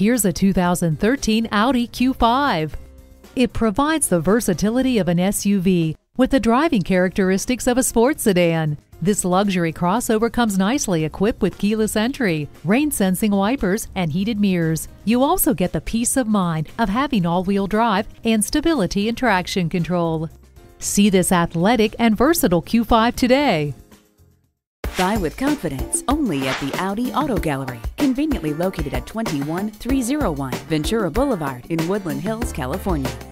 Here's a 2013 Audi Q5. It provides the versatility of an SUV with the driving characteristics of a sports sedan. This luxury crossover comes nicely equipped with keyless entry, rain sensing wipers, and heated mirrors. You also get the peace of mind of having all wheel drive and stability and traction control. See this athletic and versatile Q5 today. Buy with confidence only at the Audi Auto Gallery, conveniently located at 21301 Ventura Boulevard in Woodland Hills, California.